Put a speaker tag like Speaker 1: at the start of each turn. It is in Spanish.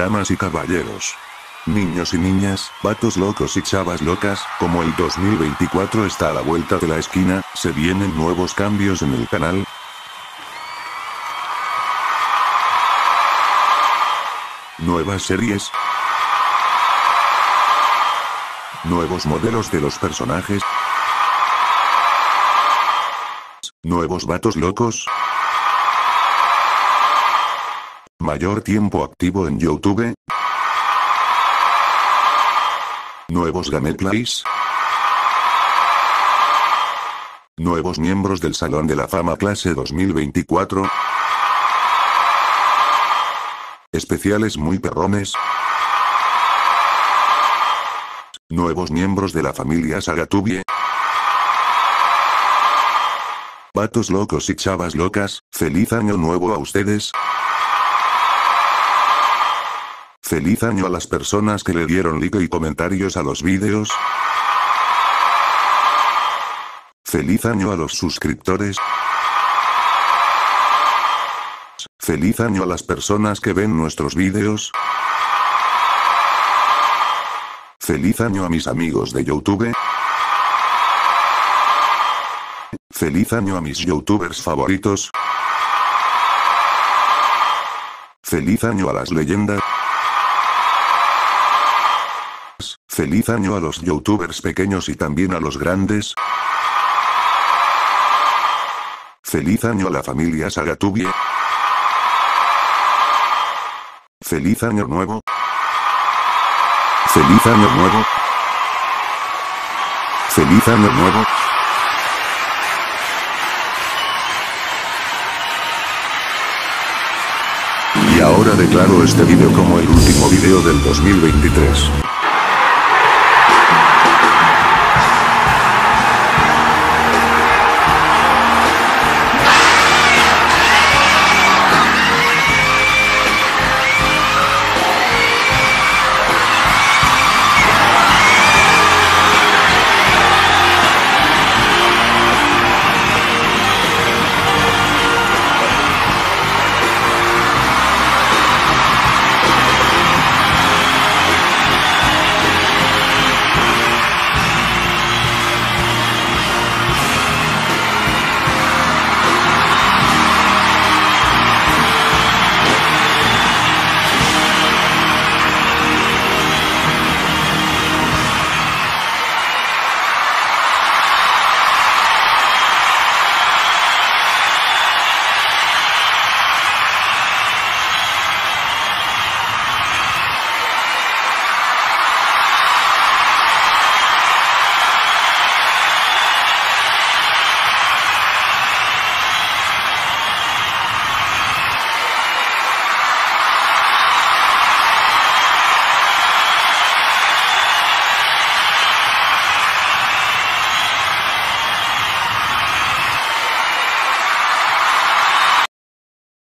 Speaker 1: Damas y caballeros. Niños y niñas, vatos locos y chavas locas, como el 2024 está a la vuelta de la esquina, se vienen nuevos cambios en el canal. Nuevas series. Nuevos modelos de los personajes. Nuevos vatos locos. Mayor tiempo activo en YouTube. Nuevos gameplays. Nuevos miembros del Salón de la Fama Clase 2024. Especiales muy perrones. Nuevos miembros de la familia Sagatubie. Vatos locos y chavas locas, feliz año nuevo a ustedes. Feliz año a las personas que le dieron like y comentarios a los vídeos. Feliz año a los suscriptores. Feliz año a las personas que ven nuestros vídeos. Feliz año a mis amigos de YouTube. Feliz año a mis youtubers favoritos. Feliz año a las leyendas. Feliz año a los youtubers pequeños y también a los grandes. Feliz año a la familia Sagatubie. Feliz año nuevo. Feliz año nuevo. Feliz año nuevo. Y ahora declaro este video como el último video del 2023.